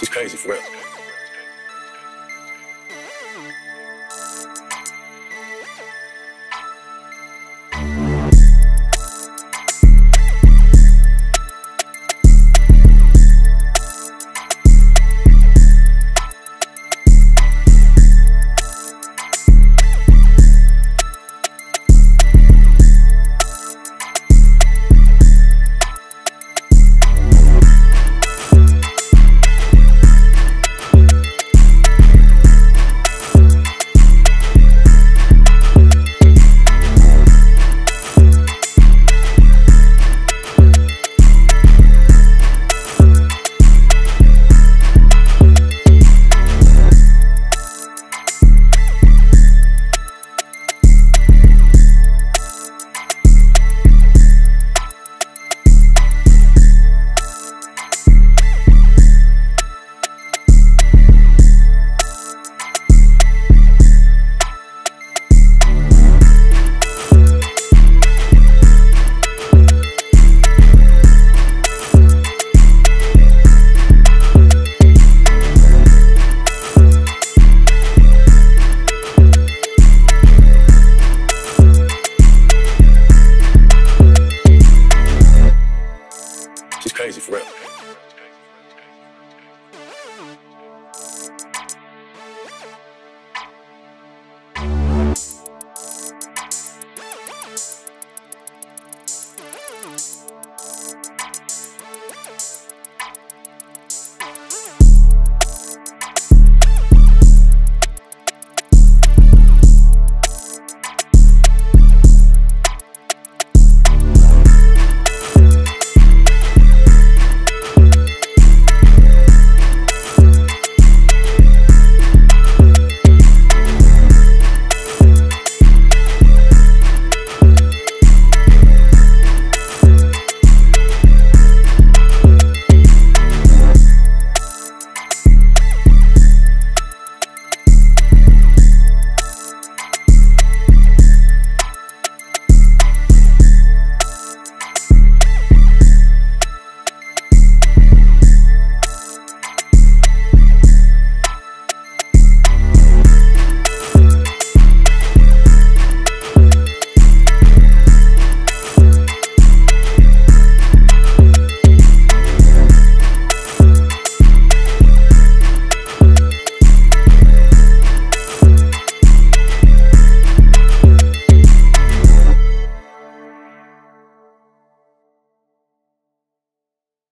She's crazy for real.